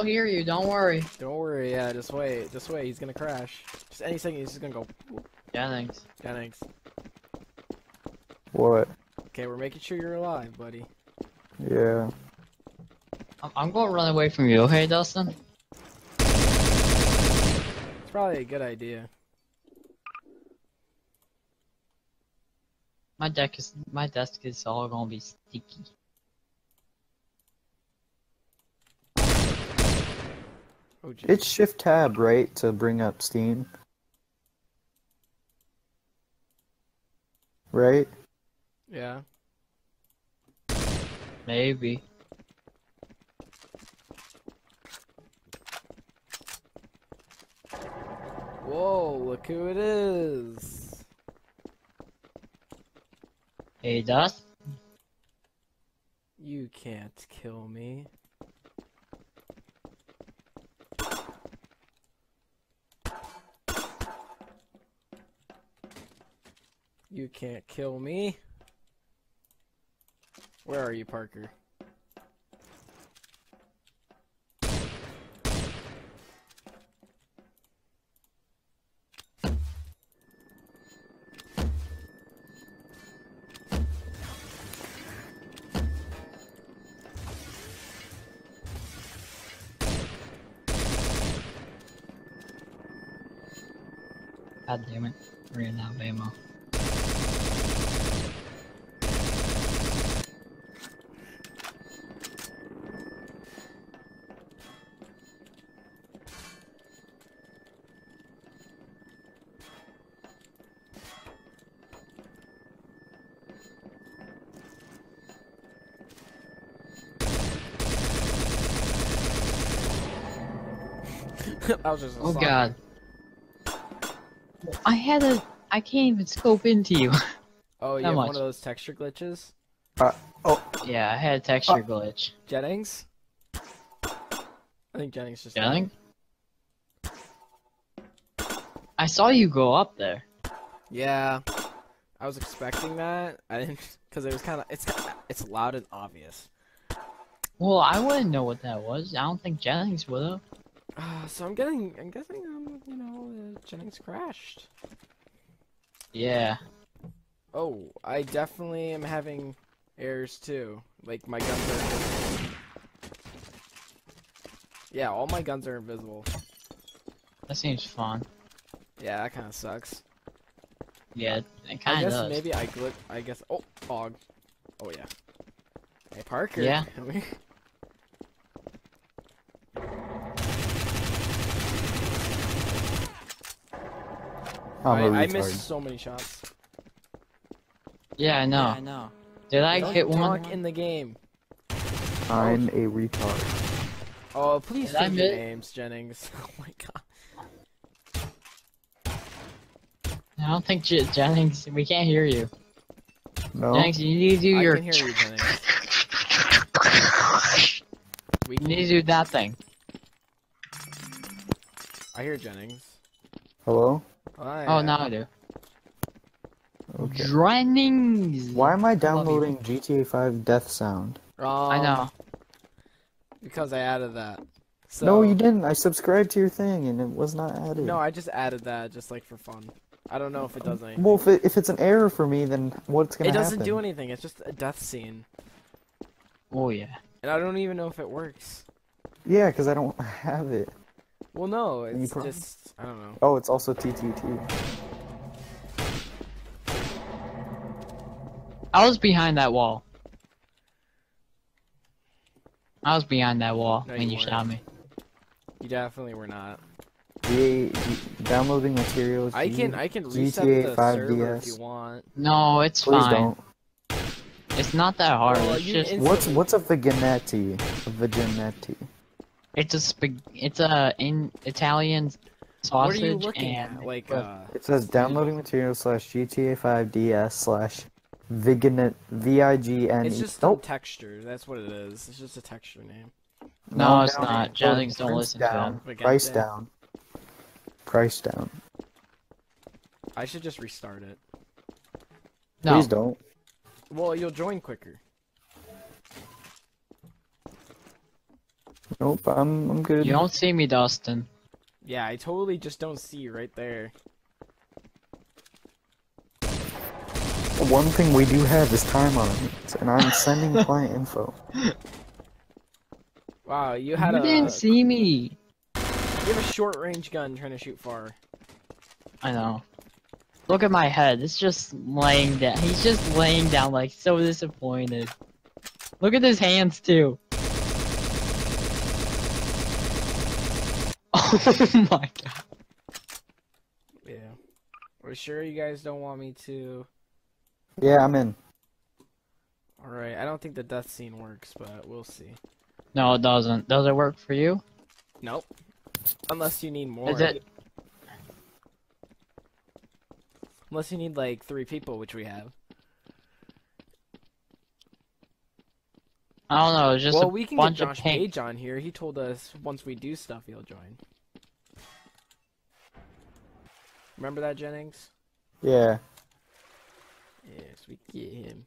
I'll hear you. Don't worry. Don't worry, yeah, just wait, just wait, he's gonna crash. Just any second, he's just gonna go, Yeah, thanks. Yeah, thanks. What? Okay, we're making sure you're alive, buddy. Yeah. I'm, I'm gonna run away from you, okay, Dustin? It's probably a good idea. My deck is my desk is all gonna be sticky. Oh, jeez. It's shift tab, right, to bring up Steam? Right? Yeah. Maybe. Whoa, look who it is. Hey, Dust. You can't kill me. Can't kill me. Where are you, Parker? God damn it. Ran out of ammo. that was just a Oh song. god. I had a. I can't even scope into you. Oh, you How have one of those texture glitches? Uh, oh yeah, I had a texture glitch. Jennings? I think Jennings just. Jennings? I saw you go up there. Yeah, I was expecting that. I didn't, cause it was kind of it's kinda, it's loud and obvious. Well, I wouldn't know what that was. I don't think Jennings would have. Uh, so I'm getting, I'm guessing, um, you know, uh, Jennings crashed. Yeah. Oh, I definitely am having errors too. Like my guns are. Invisible. Yeah, all my guns are invisible. That seems fun. Yeah, that kind of sucks. Yeah, it I kind of I guess does. maybe I glit. I guess. Oh, fog. Oh yeah. Hey Parker. Yeah? can we- I'm a I, I retard. missed so many shots. Yeah, I know. I know. Did I Don't hit one? talk in the game. I'm a retard. Oh, please Did I say your names, Jennings. Oh my god. I don't think J Jennings. We can't hear you. No? Jennings, you need to do I your. can hear you, Jennings. We You need to do that thing. I hear Jennings. Hello? Hi. Oh, now I do. Okay. Jennings. Why am I love you. downloading GTA 5 Death Sound? Um, I know. Because I added that. So, No, you didn't. I subscribed to your thing and it was not added. No, I just added that just like for fun. I don't know if it does anything. Well, if, it, if it's an error for me, then what's gonna it doesn't happen? do anything. It's just a death scene, Oh yeah. and I don't even know if it works. Yeah, because I don't have it. Well, no, You it's prob- just I don't know. Oh, it's also TTT. I was behind that wall. I was behind that wall No, when you you shot me. You definitely were not. GA, G, downloading materials. I G- can I can reset GTA the 5 server if you want. No, it's Please fine. don't. It's not that hard. Well, it's just What's what's a Viginetti? A Viginetti. It's a spag- it's a in Italian sausage What are you looking and at? Like uh, It says downloading material slash GTA 5 DS slash Viginet V I G N E. it's just some texture. That's what it is. It's just a texture name. No, it's down- not. Jennings, don't price listen to down. them. Forget Price that. down. Price down. I should just restart it. No, Please don't. Well, you'll join quicker. Nope, I'm I'm good. You don't see me, Dustin. Yeah, I totally just don't see you right there. One thing we do have is time on it, and I'm sending client info. Wow, you had you a didn't see me. you have a short range gun trying to shoot far. I know. Look at my head. It's just laying down. He's just laying down like so disappointed. Look at his hands too. Oh my god. Yeah. We're sure you guys don't want me to. Yeah, I'm in. Alright, I don't think the death scene works, but we'll see. No, it doesn't. Does it work for you? Nope. Unless you need more. Is it? Unless you need like three people, which we have. I don't know. It's just well, a we can get bunch of Josh pink. Page on here. He told us once we do stuff, he'll join. Remember that, Jennings? Yeah. Yes, we get him.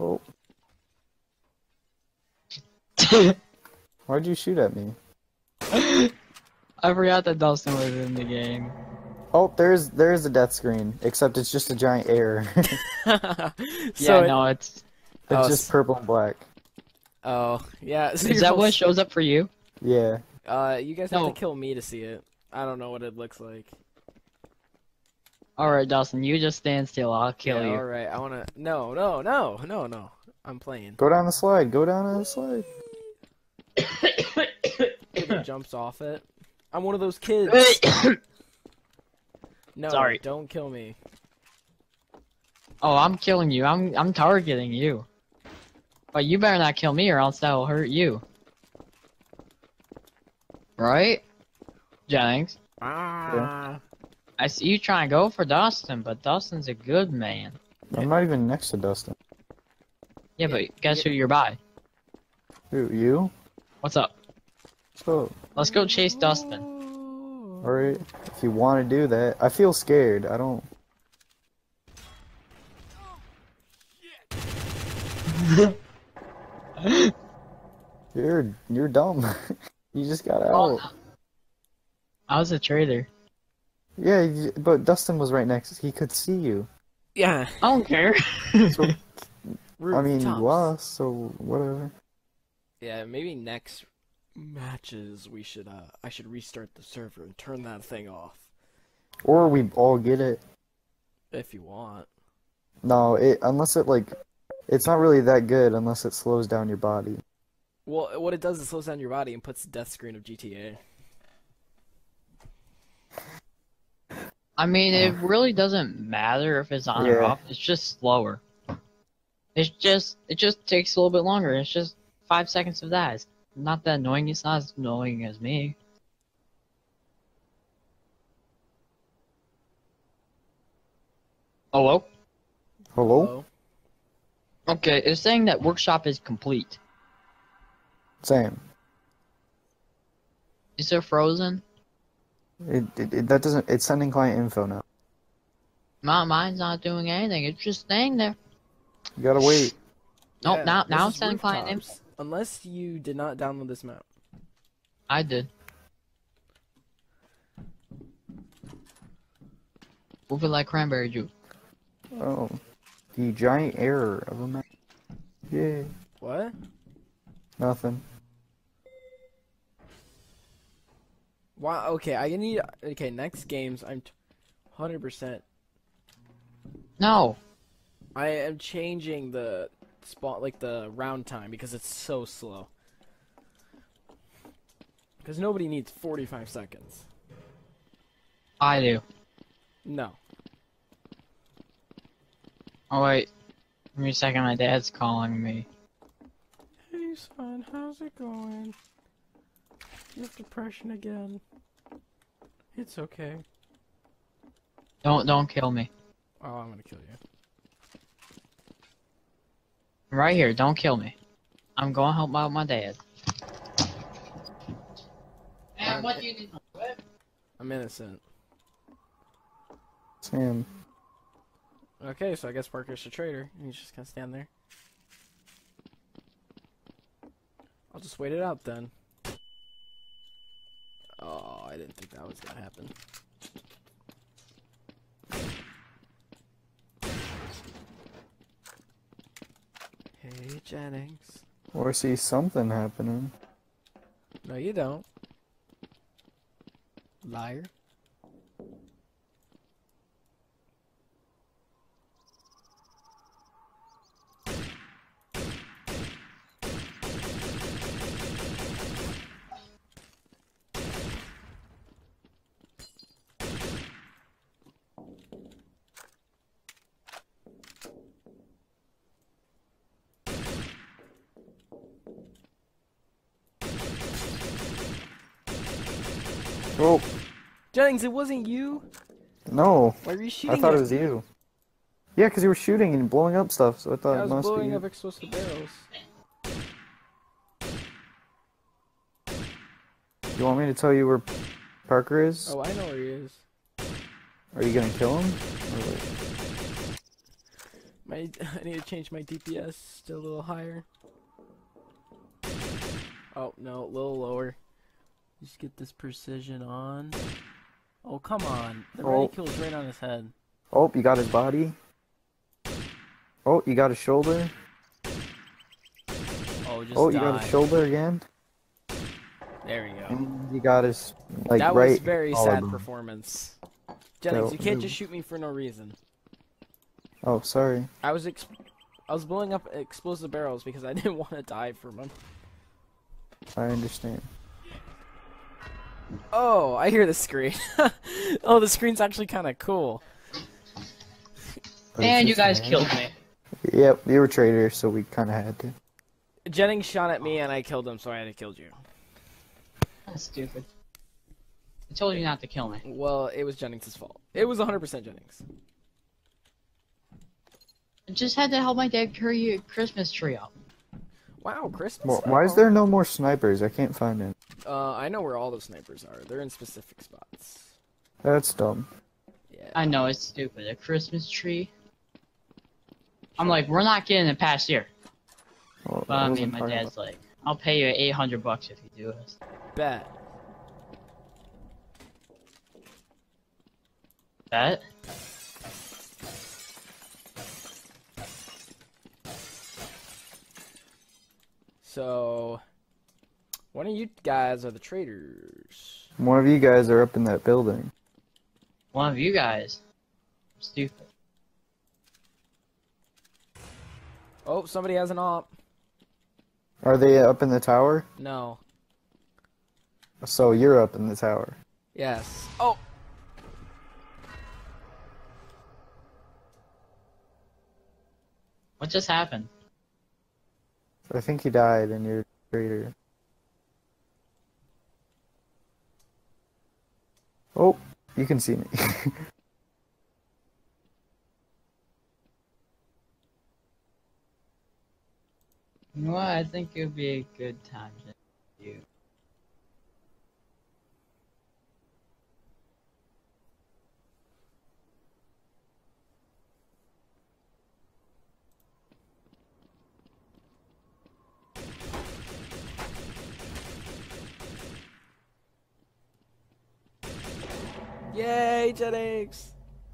Oh, why'd you shoot at me? I forgot that Dustin was in the game. Oh, there's there's a death screen, except it's just a giant error. it's so yeah, it- no, it's. Oh, just purple and black. Oh, yeah. So Is that what shows up for you? Yeah. Uh, you guys have No. to kill me to see it. I don't know what it looks like. All right, Dawson, you just stand still. I'll kill yeah, you. All right, I wanna. No, no, no, no, no. I'm playing. Go down the slide. Go down the slide. Kid that jumps off it. I'm one of those kids. No, Sorry. don't kill me. oh, I'm killing you. I'm I'm targeting you. But you better not kill me, or else that will hurt you. Right, Jennings? Ah. I see you trying to go for Dustin, but Dustin's a good man. I'm not even next to Dustin. Yeah, but guess who you're by? Who, you? What's up? So, Let's go chase Dustin. alright. If you want to do that. I feel scared. I don't. You're you're dumb. you just got out. Oh, I was a traitor. Yeah, but Dustin was right next. He could see you. Yeah. I don't care. So, I mean, you lost, so whatever. Yeah, maybe next matches we should. Uh, I should restart the server and turn that thing off Or we all get it. if you want. No, it unless it like, it's not really that good unless it slows down your body. Well, what it does is slows down your body and puts the death screen of GTA. I mean, it really doesn't matter if it's on or off. It's just slower. It's just it just takes a little bit longer. It's just five seconds of that. It's not that annoying. It's not as annoying as me. Hello? Hello? Okay, it's saying that workshop is complete. Same. Is it frozen? It, it, it that doesn't. It's sending client info now. My mine's not doing anything. It's just staying there. You gotta wait. Nope, Yeah, now now I'm is sending client info. Unless you did not download this map. I did. Move it like cranberry juice. Oh, the giant error of a map. Yeah. What? Nothing. Wow. Okay, I need. Okay, next games. I'm hundred percent. No. I am changing the spot, like the round time, because it's so slow. Because nobody needs forty-five seconds. I do. No. Oh wait. Give me a second, my dad's calling me. Hey son, how's it going? You have depression again. It's okay. Don't don't kill me. Oh, I'm gonna kill you. I'm right here, don't kill me. I'm going to help out my dad. And what do you need? I'm innocent. Sam. Okay, so I guess Parker's a traitor. He's just gonna stand there. I'll just wait it out then. Oh, I didn't think that was gonna happen. Hey, Jennings. Or see something happening. No, you don't. Liar. Oh, It wasn't you. no. Why were you shooting? I thought it was me? you. Yeah, because you were shooting and blowing up stuff, so I thought I it must be blowing you. up explosive barrels. You want me to tell you where Parker is? Oh, I know where he is. Are you gonna kill him? My, I need to change my DPS still a little higher. Oh no, a little lower. Just get this precision on. Oh come on, the Oh. kill's right on his head. Oh, you got his body. Oh, you got his shoulder. Oh, just Oh, you got his shoulder again. There we go. And you got his like that right. was very sad performance. Jennings, So- you can't mm. just shoot me for no reason. Oh, sorry. I was I was blowing up explosive barrels because I didn't want to die from them. I understand. Oh, I hear the screen. oh, the screen's actually kind of cool. And you guys an- killed me. Yep, you were traitors, so we kind of had to. Jennings shot at me and I killed him, so I had to kill you. That's stupid. I told you not to kill me. Well, it was Jennings' fault. It was 100% Jennings. I just had to help my dad carry a Christmas tree up. Wow, Christmas. Well, why is there no more snipers? I can't find it. Uh, I know where all the snipers are. They're in specific spots. That's dumb. Yeah. I know it's stupid. A Christmas tree. I'm like, we're not getting it past here. Well, But I I mean, my talking dad's like, I'll pay you 800 bucks if you do this. Bet. Bet? So, one of you guys are the traitors. about- One of you guys are up in that building. One of you guys. Stupid. Oh, somebody has an op. Are they up in the tower? No. So you're up in the tower. Yes. Oh, What just happened? I think you died and you're a traitor. Oh, you can see me. What? I think it would be a good time to do. Yay, Jennings!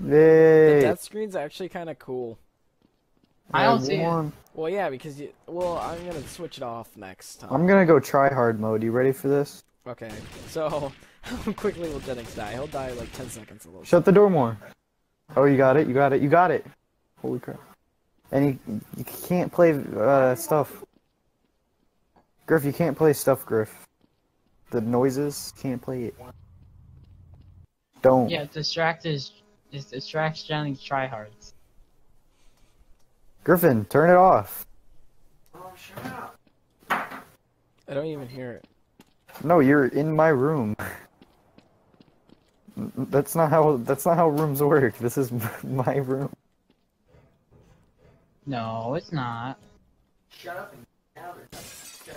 The Yay! death screen's actually kind of cool. I don't see it. Well, yeah, because you. Well, I'm gonna switch it off next time. I'm gonna go try hard mode. You ready for this? Okay. So, how quickly will Jennings die? He'll die like 10 seconds. A little. Shut the door more. Oh, you got it. You got it. You got it. Holy crap! And you you can't play uh, stuff. Griff, you can't play stuff, Griff. The noises can't play it. Don't. Yeah, distract is it distracts Jennings tryhards. Griffin, turn it off. I don't even hear it. No, you're in my room. That's not how that's not how rooms work. This is my room. No, it's not. Nope. Yeah,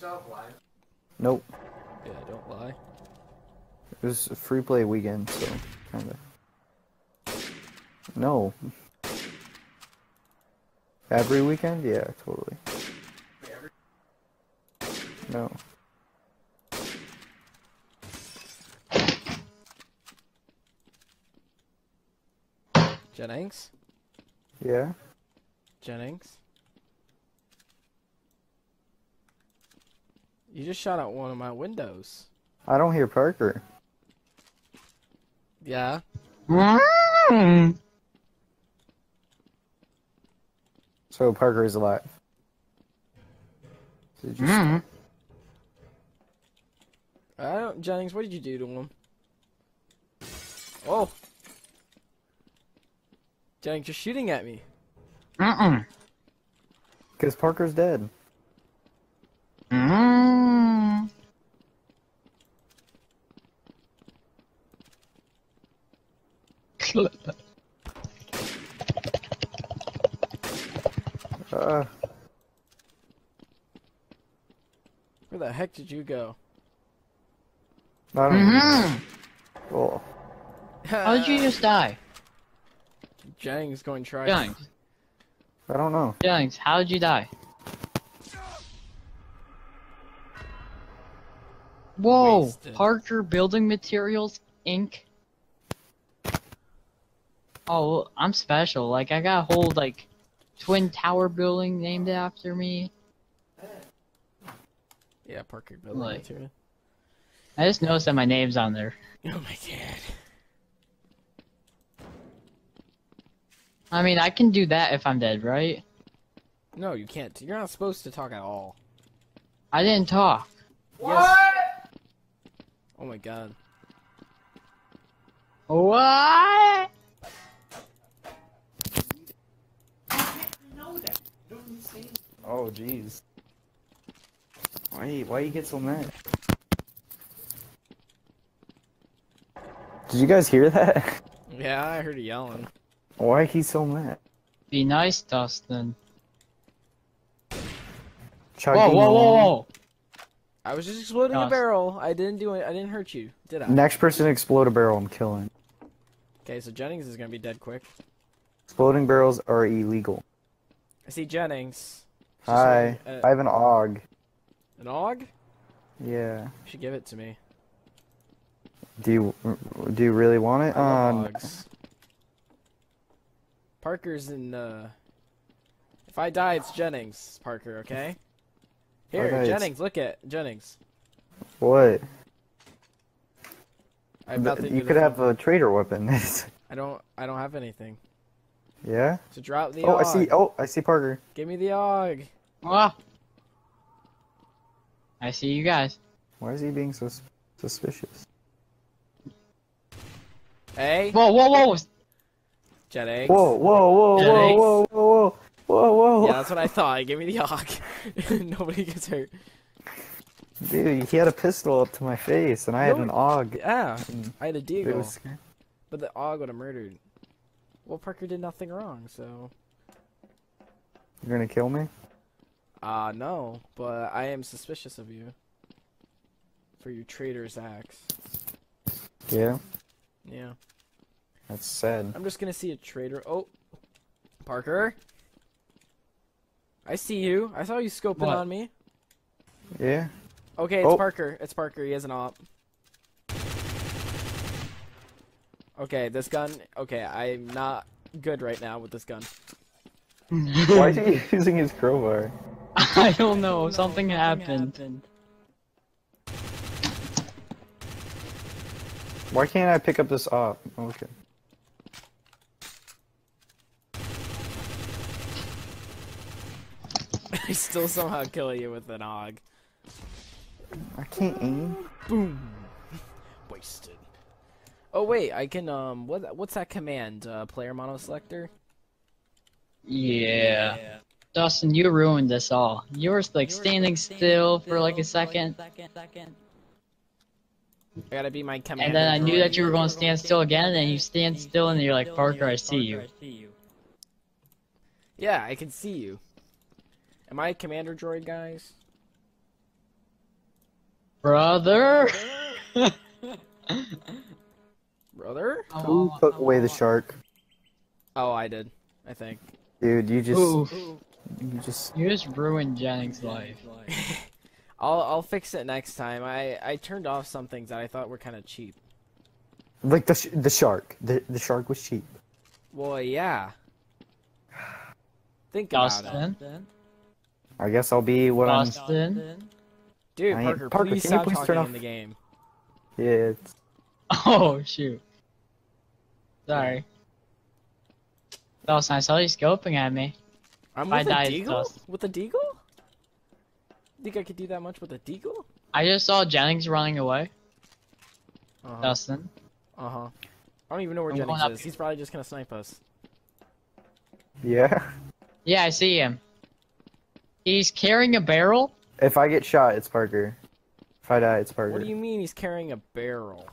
don't lie. It was a free play weekend, so kinda. No. Every weekend? Yeah, totally. No. Jennings? Yeah? Jennings? You just shot out one of my windows. I don't hear Parker. Yeah. Mm. So Parker is alive. Did you Mm. I don't, Jennings, what did you do to him? Oh. Jennings, you're shooting at me. Mm-mm. Because Parker's dead. Mm. Uh, Where the heck did you go? I don't Mhm. Oh, How did you just die? Jennings going to try. Jennings, I don't know. Jennings, how did you die? Whoa, Wasted. Parker Building Materials Inc. Oh, I'm special. Like I got a whole like twin tower building named after me. Yeah, Parker building Like- material. I just noticed that my name's on there. Oh my god. I mean, I can do that if I'm dead, right? No, you can't. You're not supposed to talk at all. I didn't talk. Yes. Oh my god. What? Oh, jeez. Why, why you get so mad? Did you guys hear that? Yeah, I heard you yelling. Why he so mad? Be nice, Dustin. Chugging Whoa, whoa, whoa, whoa! I was just exploding a barrel. I didn't do it. I didn't hurt you, did I? Next person to explode a barrel, I'm killing. Okay, so Jennings is gonna be dead quick. Exploding barrels are illegal. I see Jennings. Hi, holding, I uh, have an AUG. an AUG? Yeah. You should give it to me. Do you do you really want it? I Um, AUGs. Parker's in. uh... If I die, it's Jennings. Parker, okay? Here, Okay, it's- Jennings. Look at Jennings. what? I have nothing. you could have a trader weapon. I don't. I don't have anything. Yeah. So drop the. Oh, I see. Oh, I see Parker. Give me the AUG. Ah. I see you guys. Why is he being so suspicious? Hey, Whoa, whoa, whoa! Jennings. Whoa, whoa, whoa, whoa, Yikes. whoa, whoa, whoa, whoa, whoa! Yeah, that's what I thought. Give me the AUG. Nobody gets hurt. Dude, he had a pistol up to my face, and I had an AUG. Yeah. I had a It deagle, was scary. but the AUG would have murdered. Well, Parker did nothing wrong, so. You're gonna kill me? Uh, no, but I am suspicious of you. For your traitor's acts. Yeah. Yeah. That's sad. I'm just gonna see a traitor. Oh! Parker? I see you. I saw you scoping What? on me. Yeah. Okay, it's Oh. Parker. It's Parker. He has an op. Okay, this gun. Okay, I'm not good right now with this gun. Why is he using his crowbar? I don't know. Something happened. Why can't I pick up this op? Oh, okay. I still somehow kill you with an AUG. I can't aim. Boom. Wasted. Oh wait, I can um what what's that command? Uh player mono selector? Yeah. Dustin, you ruined this all. You were like standing still for like a second, Second. I gotta be my command. and then I knew that you were going to stand still again, and you stand still, and you're like, Parker, I see you. Yeah, I can see you. Am I a commander droid, guys? Brother! Brother? Who took away the shark? Oh, I did. I think. Dude, you just Ooh, you just you just ruined Jennings' life. I'll I'll fix it next time. I I turned off some things that I thought were kind of cheap. like the sh- the shark. The the shark was cheap. Well, yeah. Think about it, Dustin, I guess I'll be what I'm. Dustin. dude. Parker, Parker, please can you please talking turn in off- the game. Yeah, it's, Oh shoot. Sorry. Dawson, I saw you scoping at me. I'm If I with die, a deagle. dust. With a deagle? Think I could do that much with a deagle? I just saw Jennings running away. Uh huh. Dustin. Uh huh. I don't even know where I'm Jennings is. here. He's probably just gonna snipe us. yeah. Yeah, I see him. He's carrying a barrel. If I get shot, it's Parker. If I die, it's Parker. What do you mean he's carrying a barrel?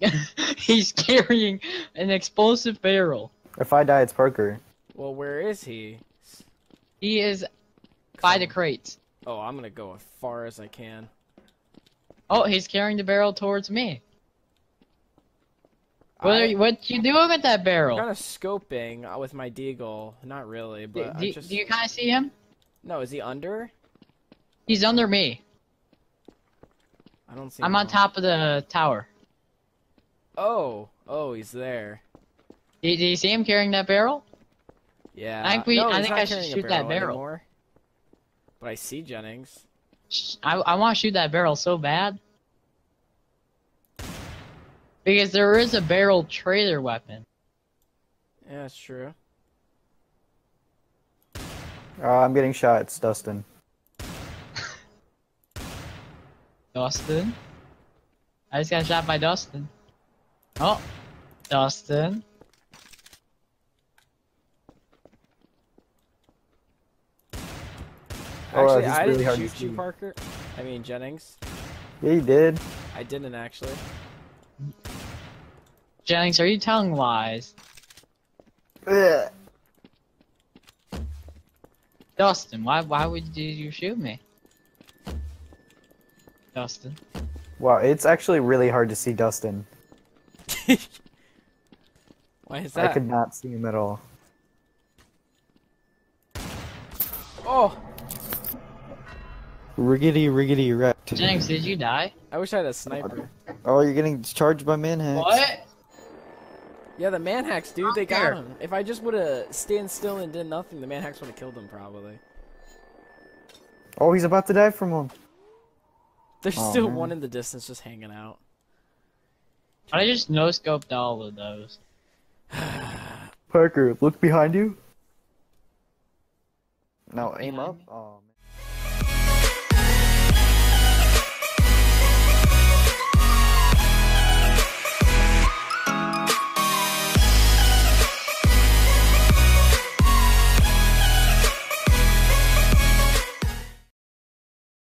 He's carrying an explosive barrel. If I die, it's Parker. Well, where is he? He is by the crates. Oh, I'm gonna go as far as I can. Oh, he's carrying the barrel towards me. What are I- you, what you doing with that I'm barrel? kind of scoping uh, with my deagle. Not really, but do- I just. do you kind of see him? No, is he under? He's under me. I don't see. I'm him on though. top of the tower. Oh, oh, he's there. Do, do you see him carrying that barrel? Yeah. I think we- no, I think I should carrying a shoot that barrel. anymore. But I see Jennings. I, I want to shoot that barrel so bad. Because there is a barrel trailer weapon. Yeah, that's true. Uh, I'm getting shot. It's Dustin. Dustin? I just got shot by Dustin. Oh, Dustin. Oh, Actually, he's I really didn't hard shoot you. Parker. I mean Jennings. Yeah, he did. I didn't actually. Jennings, are you telling lies? Ugh. Dustin, why why would you, you shoot me? Dustin. Wow, it's actually really hard to see Dustin. Why is that? I could not see him at all. Oh, Riggedy, riggedy, wrecked. Jennings, did you die? I wish I had a sniper. Oh, you're getting charged by manhacks. What? Yeah, the manhacks, dude. They got Fucker. him. If I just would have stand still and did nothing, the manhacks would have killed him probably. Oh, he's about to die from one. There's Oh, still man. one in the distance just hanging out. I just no scoped all of those. Parker, look behind you. Now aim up. Oh, man.